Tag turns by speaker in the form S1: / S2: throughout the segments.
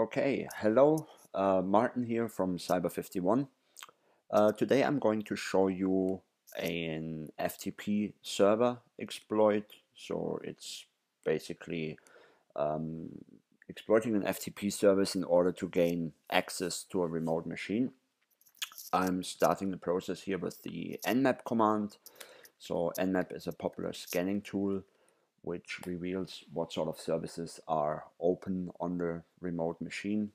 S1: Okay, hello, uh, Martin here from Cyber51. Uh, today I'm going to show you an FTP server exploit. So it's basically um, exploiting an FTP service in order to gain access to a remote machine. I'm starting the process here with the nmap command. So nmap is a popular scanning tool which reveals what sort of services are open on the remote machine.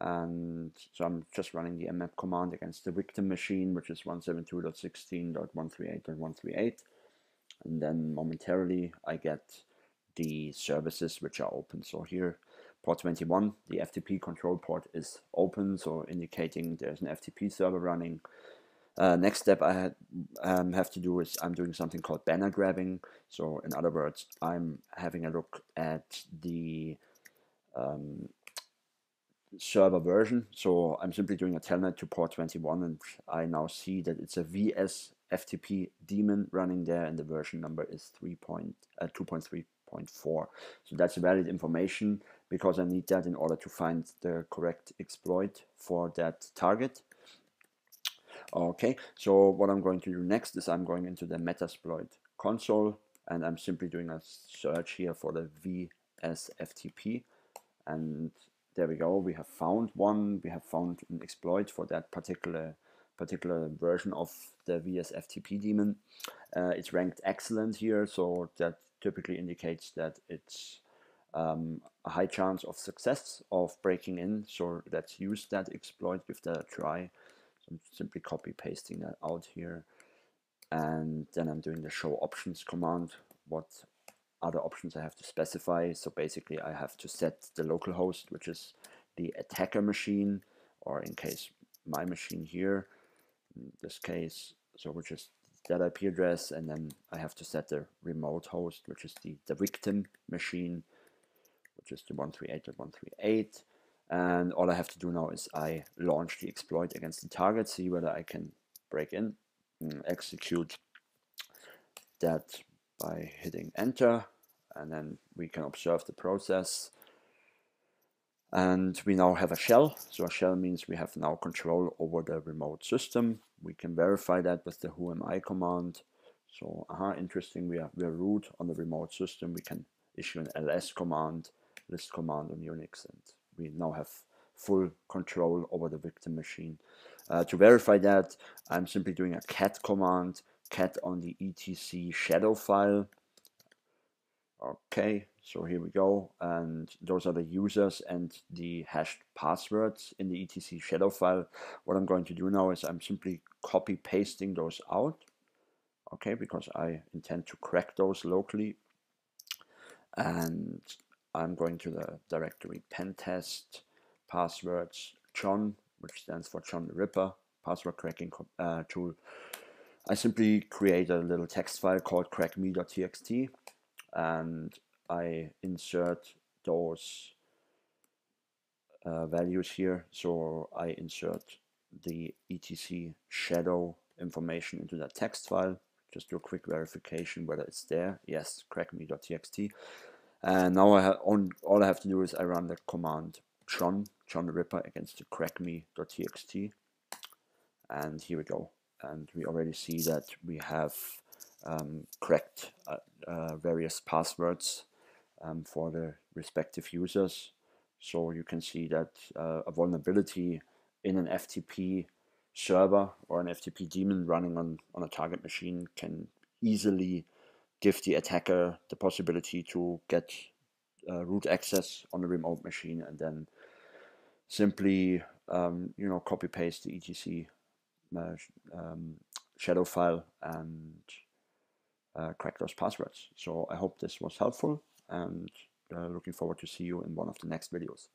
S1: And so I'm just running the nmap command against the victim machine, which is 172.16.138.138. And then momentarily I get the services which are open. So here, port 21, the FTP control port is open, so indicating there's an FTP server running. Uh, next step I um, have to do is I'm doing something called banner grabbing. So in other words, I'm having a look at the um, server version. So I'm simply doing a telnet to port 21 and I now see that it's a VS FTP daemon running there and the version number is 3. uh, So that's valid information because I need that in order to find the correct exploit for that target. Okay, so what I'm going to do next is I'm going into the Metasploit console and I'm simply doing a search here for the VSFTP and there we go we have found one we have found an exploit for that particular particular version of the VSFTP daemon. Uh, it's ranked excellent here so that typically indicates that it's um, a high chance of success of breaking in. So let's use that exploit give that a try I'm simply copy pasting that out here. And then I'm doing the show options command what other options I have to specify. So basically I have to set the local host which is the attacker machine or in case my machine here in this case so which is that IP address. And then I have to set the remote host which is the, the victim machine which is the 138.138 and all I have to do now is I launch the exploit against the target see whether I can break in execute that by hitting enter. And then we can observe the process. And we now have a shell. So a shell means we have now control over the remote system. We can verify that with the whoami command. So aha interesting. We are, we are root on the remote system. We can issue an ls command list command on unix and we now have full control over the victim machine uh, to verify that, I'm simply doing a cat command, cat on the etc shadow file. Okay, so here we go, and those are the users and the hashed passwords in the etc shadow file. What I'm going to do now is I'm simply copy pasting those out, okay, because I intend to crack those locally. And I'm going to the directory pentest passwords John which stands for John the Ripper password cracking uh, tool. I simply create a little text file called crackme.txt and I insert those uh, values here. So I insert the etc shadow information into that text file. Just do a quick verification whether it's there. Yes, crackme.txt. And now I have on, all I have to do is I run the command John, John the Ripper against the crackme.txt. And here we go. And we already see that we have um, cracked uh, uh, various passwords um, for the respective users. So you can see that uh, a vulnerability in an FTP server or an FTP daemon running on, on a target machine can easily give the attacker the possibility to get uh, root access on the remote machine and then simply um, you know copy paste the etc uh, um, shadow file and uh, crack those passwords. So I hope this was helpful and uh, looking forward to see you in one of the next videos